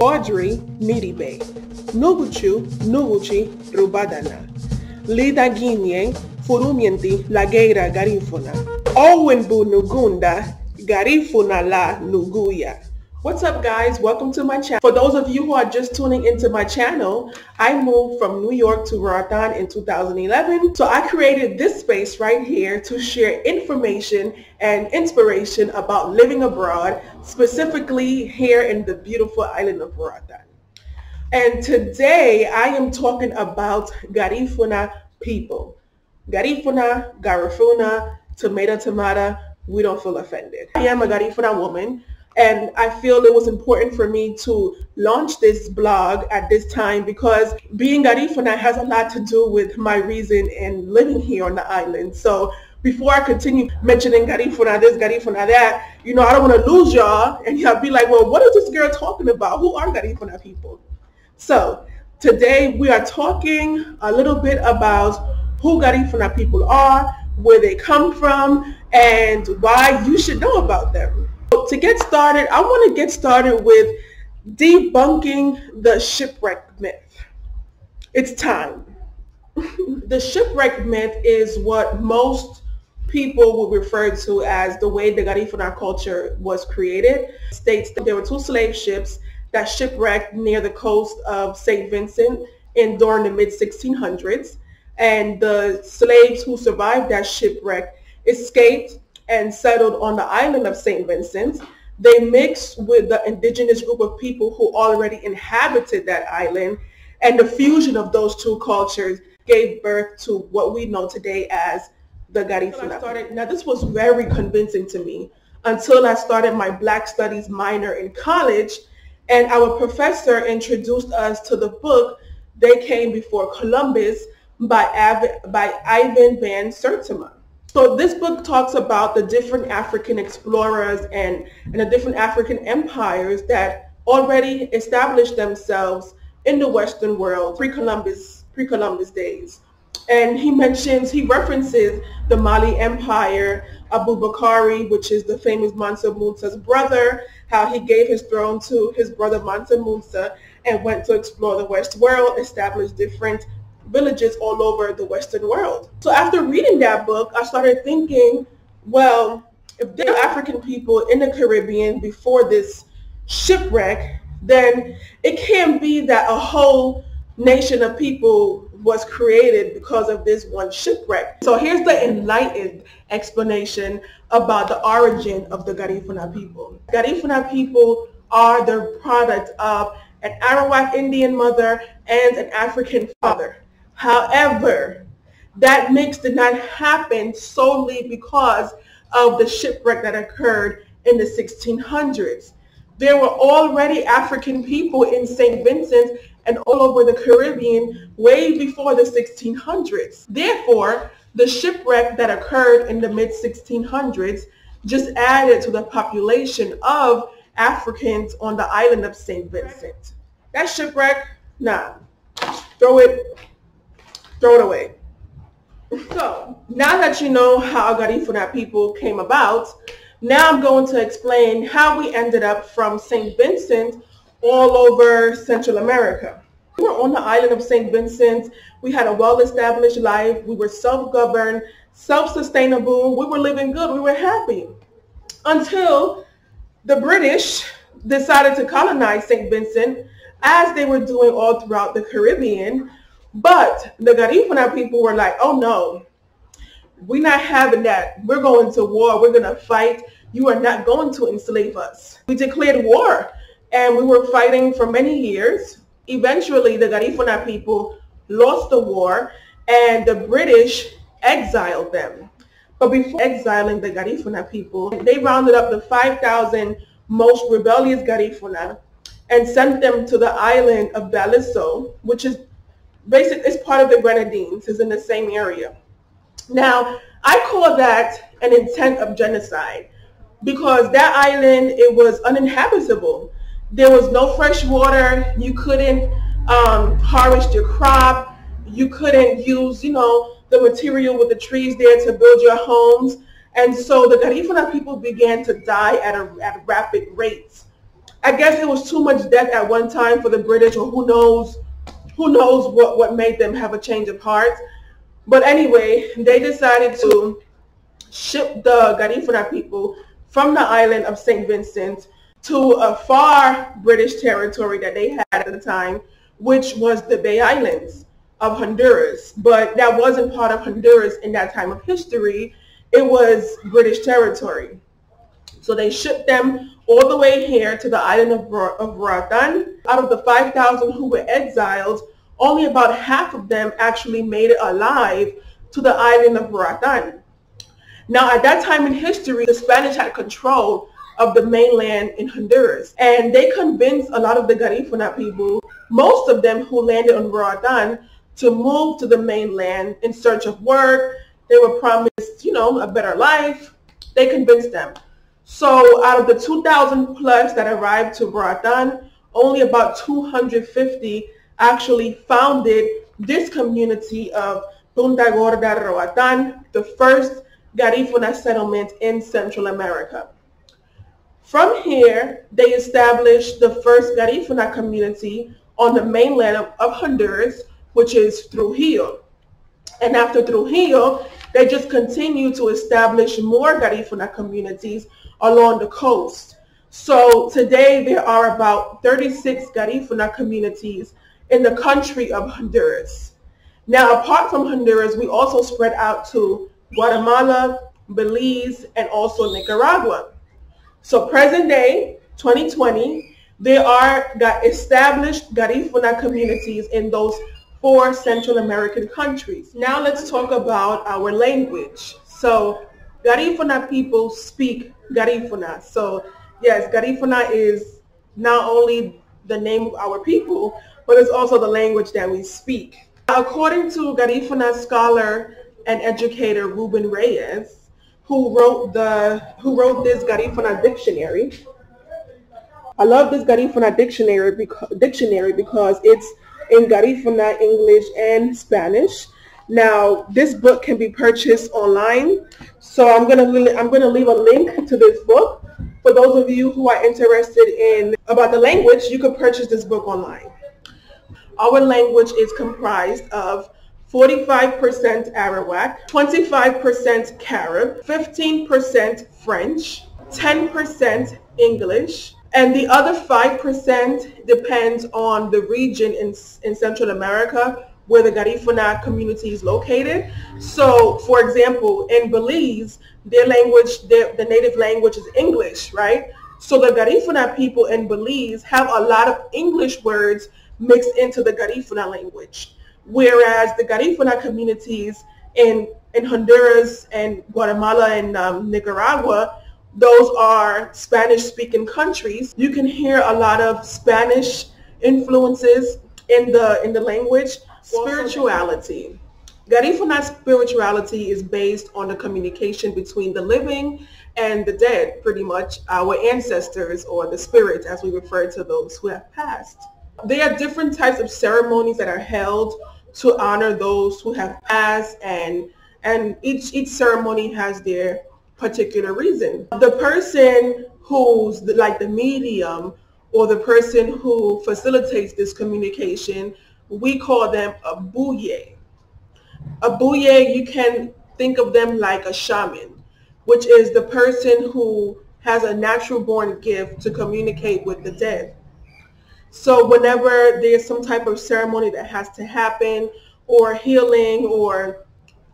Audrey Miribe, Nuguchu Nuguchi Rubadana, Lida Guinien Furumienti Lagueira Garifuna, Owen Bunugunda Garifuna La Nuguya. What's up guys? Welcome to my channel. For those of you who are just tuning into my channel, I moved from New York to Roatan in 2011. So I created this space right here to share information and inspiration about living abroad, specifically here in the beautiful island of Roatan. And today I am talking about Garifuna people. Garifuna, Garifuna, tomato, tomato, we don't feel offended. I am a Garifuna woman and I feel it was important for me to launch this blog at this time because being Garifuna has a lot to do with my reason in living here on the island. So before I continue mentioning Garifuna this, Garifuna that, you know, I don't want to lose y'all and y'all be like, well, what is this girl talking about? Who are Garifuna people? So today we are talking a little bit about who Garifuna people are, where they come from, and why you should know about them. To get started, I want to get started with debunking the shipwreck myth. It's time. the shipwreck myth is what most people would refer to as the way the Garifuna culture was created. It states that there were two slave ships that shipwrecked near the coast of St. Vincent in during the mid 1600s. And the slaves who survived that shipwreck escaped and settled on the island of St. Vincent. They mixed with the indigenous group of people who already inhabited that island, and the fusion of those two cultures gave birth to what we know today as the Garifuna. Now this was very convincing to me until I started my Black Studies minor in college, and our professor introduced us to the book They Came Before Columbus by, by Ivan Van Sertima. So this book talks about the different African explorers and, and the different African empires that already established themselves in the Western world pre-Columbus, pre-Columbus days. And he mentions, he references the Mali Empire, Abu Bakari, which is the famous Mansa Musa's brother, how he gave his throne to his brother Mansa Musa and went to explore the West world, establish different villages all over the Western world. So after reading that book, I started thinking, well, if there are African people in the Caribbean before this shipwreck, then it can't be that a whole nation of people was created because of this one shipwreck. So here's the enlightened explanation about the origin of the Garifuna people. Garifuna people are the product of an Arawak Indian mother and an African father. However, that mix did not happen solely because of the shipwreck that occurred in the 1600s. There were already African people in St. Vincent and all over the Caribbean way before the 1600s. Therefore, the shipwreck that occurred in the mid 1600s just added to the population of Africans on the island of St. Vincent. That shipwreck, nah, throw it throw it away. So now that you know how Garifuna people came about, now I'm going to explain how we ended up from St. Vincent all over Central America. We were on the island of St. Vincent. We had a well-established life. We were self-governed, self-sustainable. We were living good. We were happy until the British decided to colonize St. Vincent as they were doing all throughout the Caribbean but the Garifuna people were like, oh no, we're not having that. We're going to war. We're going to fight. You are not going to enslave us. We declared war and we were fighting for many years. Eventually, the Garifuna people lost the war and the British exiled them. But before exiling the Garifuna people, they rounded up the 5,000 most rebellious Garifuna and sent them to the island of Balliceaux, which is basically it's part of the Grenadines, is in the same area. Now, I call that an intent of genocide because that island, it was uninhabitable. There was no fresh water. You couldn't um, harvest your crop. You couldn't use, you know, the material with the trees there to build your homes. And so the Garifuna people began to die at a, at rapid rates. I guess it was too much debt at one time for the British, or who knows, who knows what, what made them have a change of heart. But anyway, they decided to ship the Garifuna people from the island of St. Vincent to a far British territory that they had at the time, which was the Bay Islands of Honduras. But that wasn't part of Honduras in that time of history. It was British territory. So they shipped them all the way here to the island of, of Roatan. Out of the 5,000 who were exiled, only about half of them actually made it alive to the island of Roatan. Now, at that time in history, the Spanish had control of the mainland in Honduras. And they convinced a lot of the Garifuna people, most of them who landed on Roatan, to move to the mainland in search of work. They were promised, you know, a better life. They convinced them. So out of the 2,000 plus that arrived to Roatan, only about 250 actually founded this community of Punta Gorda Roatan, the first Garifuna settlement in Central America. From here, they established the first Garifuna community on the mainland of, Honduras, which is Trujillo. And after Trujillo, they just continue to establish more Garifuna communities along the coast. So today there are about 36 Garifuna communities in the country of Honduras. Now, apart from Honduras, we also spread out to Guatemala, Belize, and also Nicaragua. So present day, 2020, there are established Garifuna communities in those four Central American countries. Now let's talk about our language. So Garifuna people speak Garifuna. So yes, Garifuna is not only the name of our people, but it's also the language that we speak. According to Garifuna scholar and educator Ruben Reyes, who wrote the who wrote this Garifuna dictionary. I love this Garifuna dictionary because, dictionary because it's in Garifuna English and Spanish. Now, this book can be purchased online. So I'm gonna I'm gonna leave a link to this book for those of you who are interested in about the language. You could purchase this book online. Our language is comprised of 45% Arawak, 25% Carib, 15% French, 10% English, and the other 5% depends on the region in, in Central America where the Garifuna community is located. So, for example, in Belize, their language, their, the native language is English, right? So the Garifuna people in Belize have a lot of English words mixed into the Garifuna language. Whereas the Garifuna communities in, in Honduras and Guatemala and um, Nicaragua, those are Spanish-speaking countries. You can hear a lot of Spanish influences in the in the language. Spirituality. Garifuna spirituality is based on the communication between the living and the dead, pretty much our ancestors or the spirits as we refer to those who have passed. There are different types of ceremonies that are held to honor those who have passed and and each each ceremony has their particular reason. The person who's the, like the medium or the person who facilitates this communication, we call them a buye. A buye, you can think of them like a shaman, which is the person who has a natural born gift to communicate with the dead. So whenever there's some type of ceremony that has to happen or healing or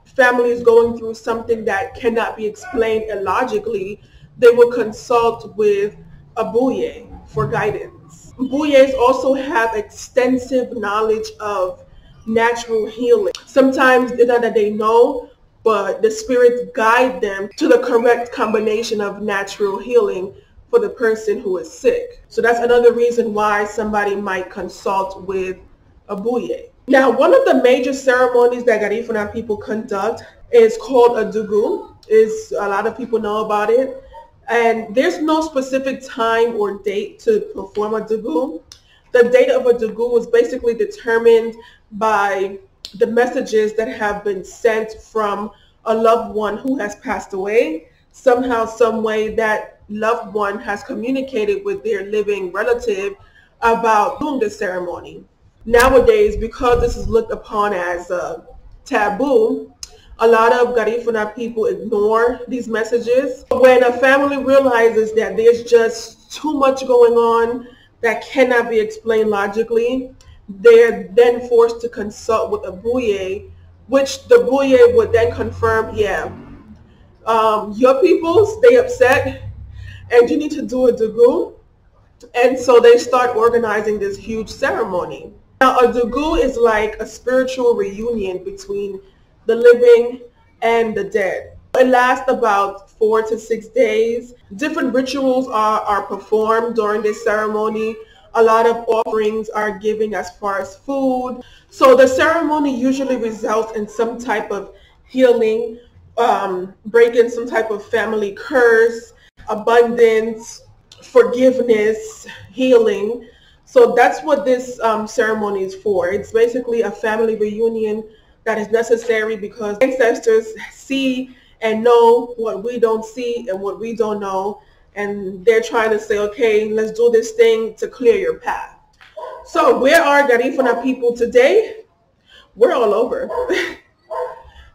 families going through something that cannot be explained illogically, they will consult with a buye for guidance. Buyes also have extensive knowledge of natural healing. Sometimes it's not that they know, but the spirits guide them to the correct combination of natural healing for the person who is sick. So that's another reason why somebody might consult with a buye. Now, one of the major ceremonies that Garifuna people conduct is called a dugu. Is a lot of people know about it. And there's no specific time or date to perform a dugu. The date of a dugu is basically determined by the messages that have been sent from a loved one who has passed away somehow, some way that loved one has communicated with their living relative about doing this ceremony. Nowadays, because this is looked upon as a taboo, a lot of Garifuna people ignore these messages. When a family realizes that there's just too much going on that cannot be explained logically, they're then forced to consult with a buye, which the buye would then confirm, yeah, um, your people stay upset and you need to do a dugu. And so they start organizing this huge ceremony. Now a dugu is like a spiritual reunion between the living and the dead. It lasts about four to six days. Different rituals are, are performed during this ceremony. A lot of offerings are given as far as food. So the ceremony usually results in some type of healing, um, breaking some type of family curse, abundance, forgiveness, healing. So that's what this um, ceremony is for. It's basically a family reunion that is necessary because ancestors see and know what we don't see and what we don't know. And they're trying to say, okay, let's do this thing to clear your path. So where are Garifuna people today? We're all over.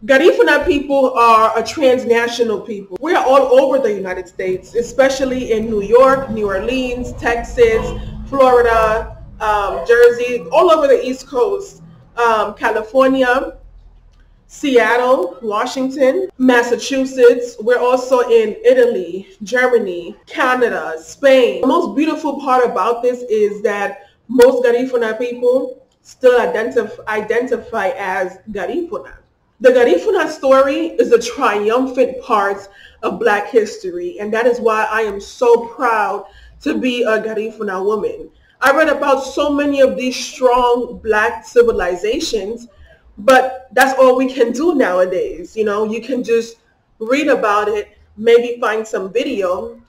Garifuna people are a transnational people. We are all over the United States, especially in New York, New Orleans, Texas, Florida, um, Jersey, all over the East Coast, um, California, Seattle, Washington, Massachusetts. We're also in Italy, Germany, Canada, Spain. The most beautiful part about this is that most Garifuna people still identif identify as Garifuna. The Garifuna story is a triumphant part of Black history, and that is why I am so proud to be a Garifuna woman. I read about so many of these strong Black civilizations but that's all we can do nowadays. You know, you can just read about it, maybe find some video.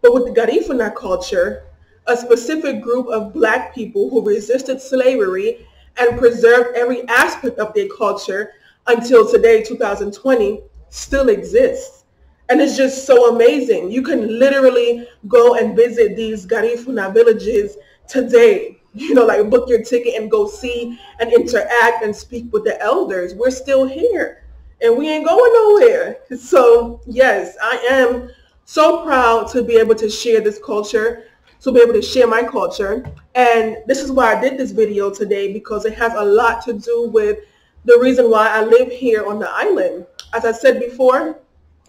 But with the Garifuna culture, a specific group of black people who resisted slavery and preserved every aspect of their culture until today, 2020, still exists. And it's just so amazing. You can literally go and visit these Garifuna villages today you know, like book your ticket and go see and interact and speak with the elders. We're still here and we ain't going nowhere. So yes, I am so proud to be able to share this culture, to be able to share my culture. And this is why I did this video today because it has a lot to do with the reason why I live here on the island. As I said before,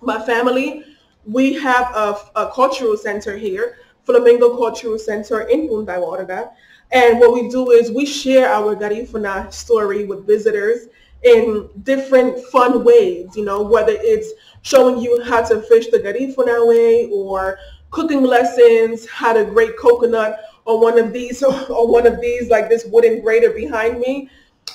my family, we have a, a cultural center here, Flamingo Cultural Center in Punta Gorda. And what we do is we share our Garifuna story with visitors in different fun ways, you know, whether it's showing you how to fish the Garifuna way or cooking lessons, how to grate coconut on one of these or one of these like this wooden grater behind me.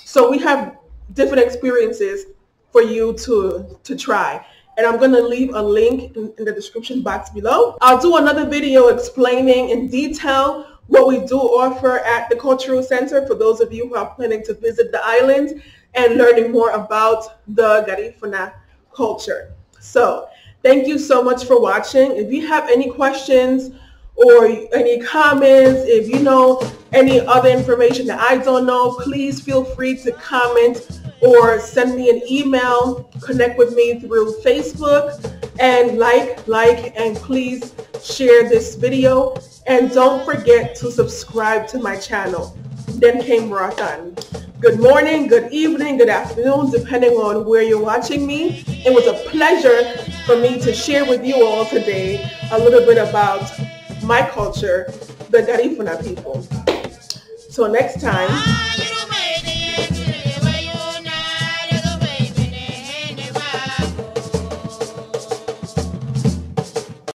So we have different experiences for you to, to try. And I'm going to leave a link in, in the description box below. I'll do another video explaining in detail what we do offer at the Cultural Center for those of you who are planning to visit the island and learning more about the Garifuna culture. So thank you so much for watching. If you have any questions or any comments, if you know any other information that I don't know, please feel free to comment or send me an email, connect with me through Facebook and like, like, and please share this video. And don't forget to subscribe to my channel. Then came Roatan. Good morning, good evening, good afternoon, depending on where you're watching me. It was a pleasure for me to share with you all today a little bit about my culture, the Garifuna people. So next time,